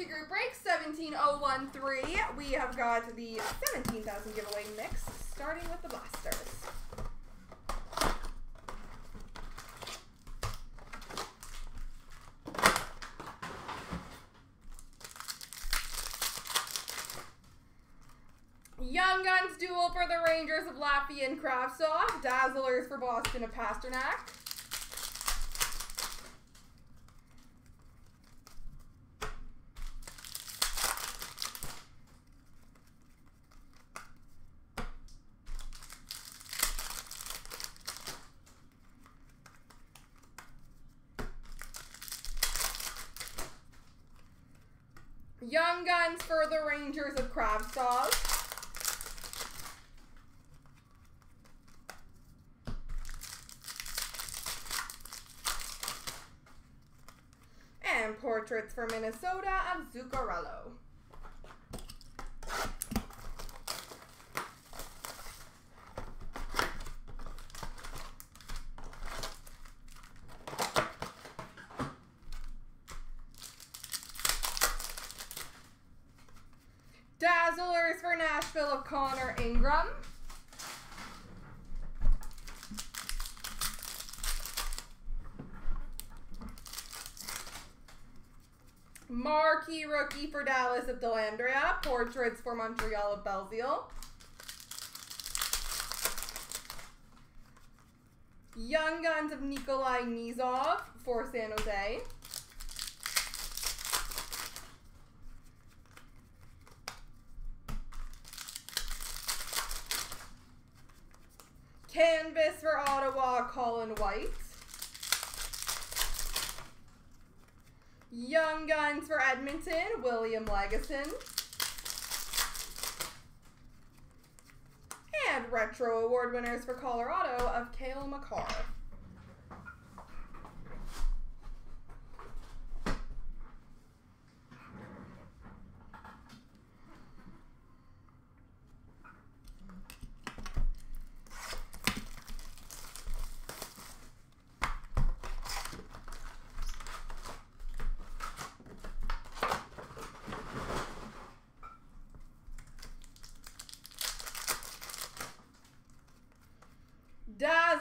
Fantasy Group Break 17013. We have got the 17,000 giveaway mix, starting with the blasters. Young Guns duel for the Rangers of Laffy and Kravtsov. Dazzlers for Boston of Pastrnak. Young Guns for the Rangers of Kravtsov. And portraits for Minnesota of Zuccarello. Dazzlers for Nashville of Connor Ingram. Marquee rookie for Dallas of Dellandrea. Portraits for Montreal of Belzile. Young Guns of Nikolai Knyzhov for San Jose. Canvas for Ottawa, Colin White. Young Guns for Edmonton, William Lagesson. And Retro Award winners for Colorado of Cale Makar.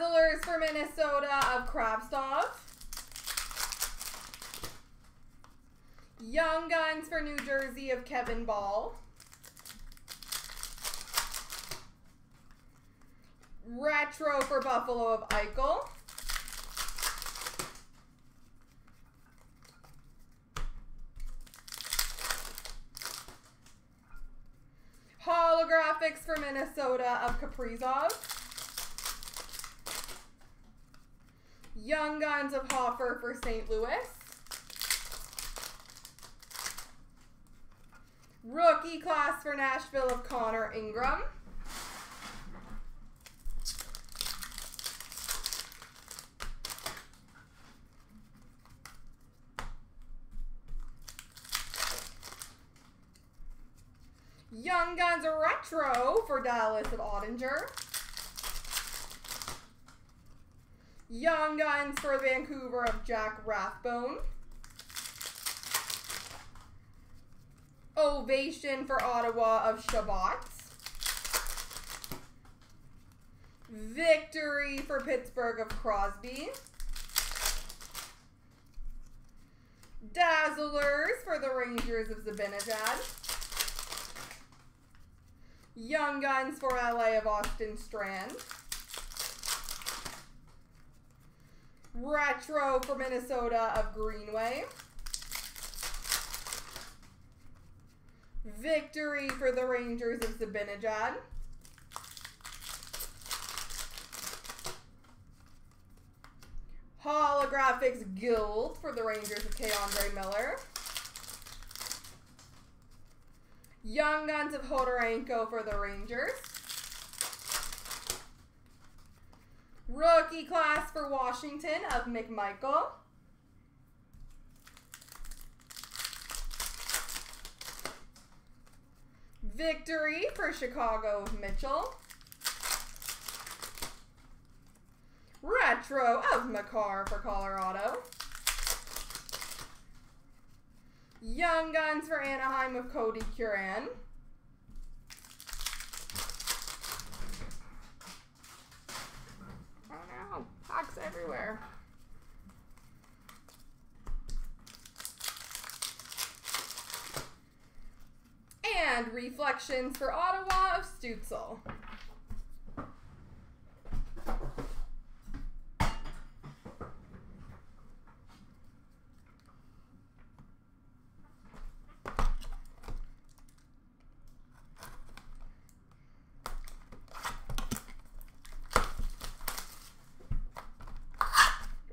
Dazzlers for Minnesota of Kravtsov. Young Guns for New Jersey of Kevin Bahl. Retro for Buffalo of Eichel. Holographics for Minnesota of Kaprizov. Young Guns of Hofer for St. Louis. Rookie class for Nashville of Connor Ingram. Young Guns Retro for Dallas of Oettinger. Young Guns for Vancouver of Jack Rathbone. Ovation for Ottawa of Chabot. Victory for Pittsburgh of Crosby. Dazzlers for the Rangers of Zibanejad. Young Guns for LA of Austin Strand. Retro for Minnesota of Greenway. Victory for the Rangers of Zibanejad. Holographics Guild for the Rangers of K. Andre Miller. Young Guns of Hodorenko for the Rangers. Rookie class for Washington of McMichael. Victory for Chicago of Mitchell. Retro of Makar for Colorado. Young Guns for Anaheim of Kodie Curran. And Reflections for Ottawa of Stützle.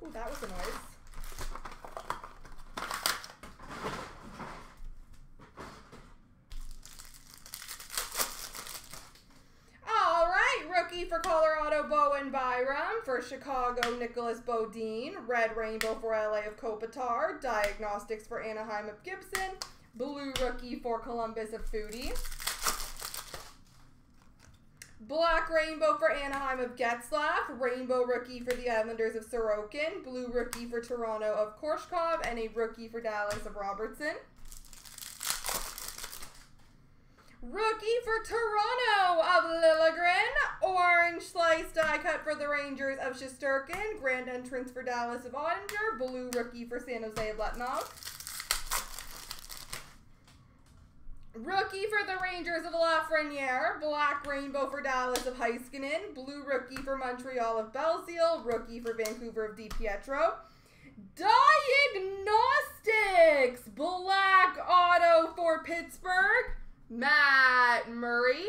Ooh, that was a noise. All right, rookie for Colorado, Bowen Byram. For Chicago, Nicolas Beaudin. Red Rainbow for LA of Kopitar. Diagnostics for Anaheim of Gibson. Blue rookie for Columbus of Foudy. Black Rainbow for Anaheim of Getzlaf. Rainbow rookie for the Islanders of Sorokin. Blue rookie for Toronto of Korshkov. And a rookie for Dallas of Robertson. Rookie for Toronto of Liljegren. Orange slice die cut for the Rangers of Shesterkin. Grand entrance for Dallas of Oettinger. Blue rookie for San Jose of Letnov. Rookie for the Rangers of Lafreniere. Black rainbow for Dallas of Heiskanen. Blue rookie for Montreal of Belzile. Rookie for Vancouver of DiPietro. Diagnostics. Black auto for Pittsburgh. Matt Murray.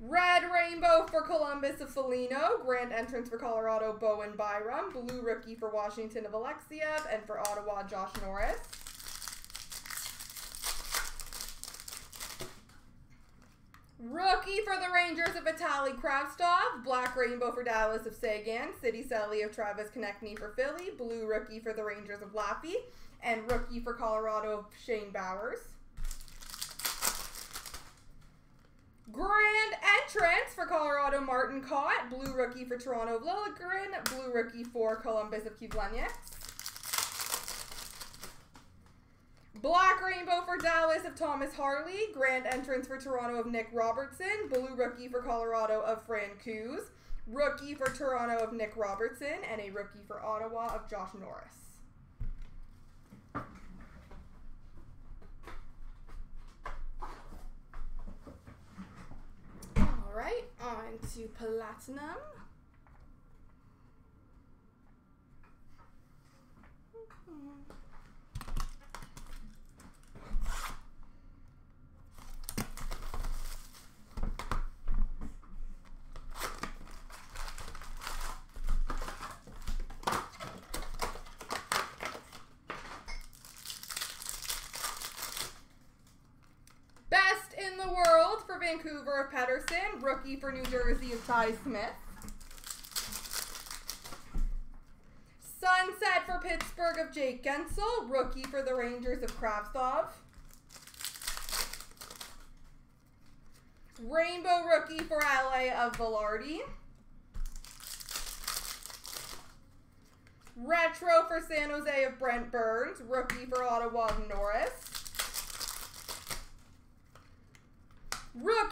Red Rainbow for Columbus of Foligno. Grand entrance for Colorado, Bowen Byram. Blue rookie for Washington of Alexeyev. And for Ottawa, Josh Norris. Rookie for the Rangers of Vitaly Kravtsov. Black Rainbow for Dallas of Seguin. City Selly of Travis Konecny for Philly. Blue rookie for the Rangers of Laffy. And rookie for Colorado of Shane Bowers. Grand entrance for Colorado, Martin Kaut. Blue rookie for Toronto of Liljegren. Blue rookie for Columbus of Kivlenieks. Black rainbow for Dallas of Thomas Harley. Grand entrance for Toronto of Nick Robertson. Blue rookie for Colorado of Fran Coos. Rookie for Toronto of Nick Robertson. And a rookie for Ottawa of Josh Norris. All right, on to platinum. Best in the world for Vancouver of Pettersson. Rookie for New Jersey of Ty Smith. Sunset for Pittsburgh of Jake Guentzel. Rookie for the Rangers of Kravtsov. Rainbow rookie for LA of Vilardi. Retro for San Jose of Brent Burns. Rookie for Ottawa of Norris.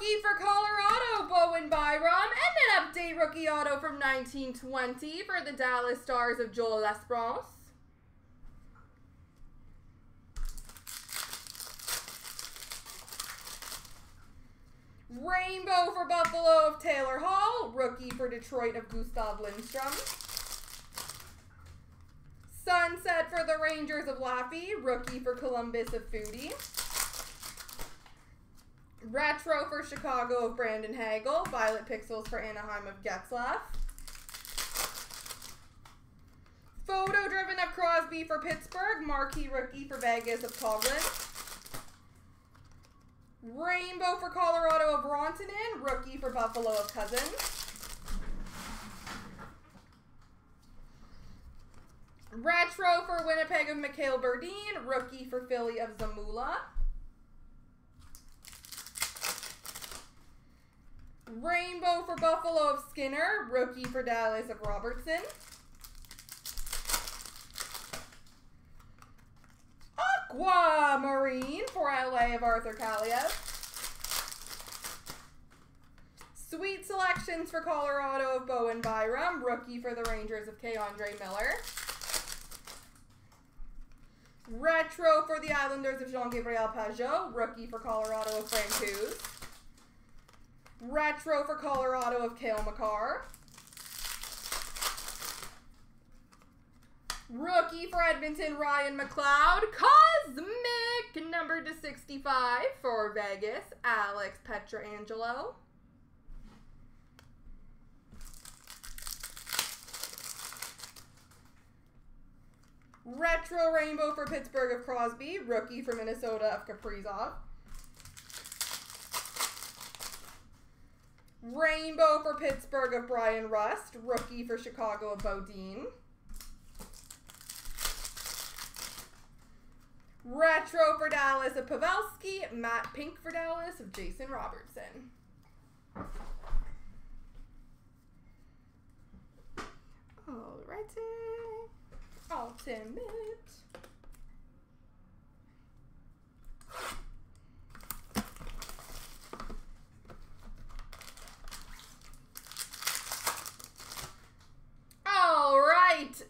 Rookie for Colorado, Bowen Byram. And an update rookie auto from 1920 for the Dallas Stars of Joel L'Esperance. Rainbow for Buffalo of Taylor Hall. Rookie for Detroit of Gustav Lindstrom. Sunset for the Rangers of Laffy. Rookie for Columbus of Foudy. Retro for Chicago of Brandon Hagel. Violet Pixels for Anaheim of Getzlaf. Photo driven of Crosby for Pittsburgh. Marquee rookie for Vegas of Coghlan. Rainbow for Colorado of Rantanen. Rookie for Buffalo of Cozens. Retro for Winnipeg of Mikhail Berdin. Rookie for Philly of Zamula. Rainbow for Buffalo of Skinner. Rookie for Dallas of Robertson. Aquamarine for LA of Arthur Kaliyev. Sweet selections for Colorado of Bowen Byram. Rookie for the Rangers of K'Andre Miller. Retro for the Islanders of Jean-Gabriel Pageau. Rookie for Colorado of Francouz. Retro for Colorado of Cale Makar. Rookie for Edmonton, Ryan McLeod. Cosmic number to 65 for Vegas, Alex Pietrangelo. Retro Rainbow for Pittsburgh of Crosby. Rookie for Minnesota of Kaprizov. Rainbow for Pittsburgh of Bryan Rust. Rookie for Chicago of Beaudin. Retro for Dallas of Pavelski. Matte Pink for Dallas of Jason Robertson. All Alrighty. Ultimate. All right.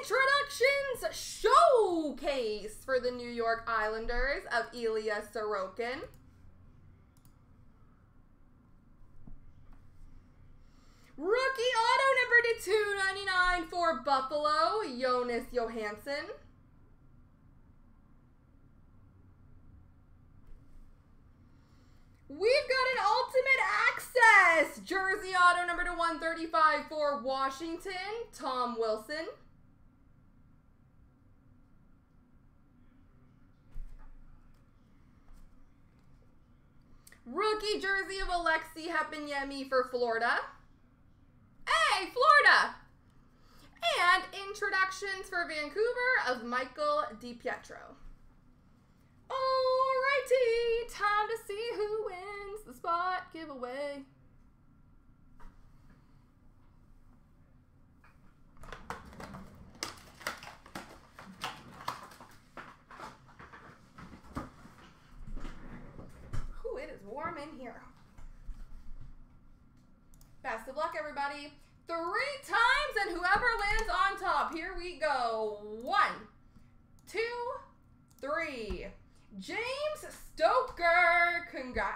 Introductions showcase for the New York Islanders of Ilya Sorokin. Rookie auto number to 299 for Buffalo, Jonas Johansson. We've got an ultimate access jersey auto number to 135 for Washington, Tom Wilson. Rookie jersey of Aleksi Heponiemi for Florida. Hey, Florida! And introductions for Vancouver of Michael DiPietro. Alrighty, time to see who wins the spot giveaway. In here. Best of luck, everybody. Three times, and whoever lands on top. Here we go. One, two, three. James Stoker. Congrats.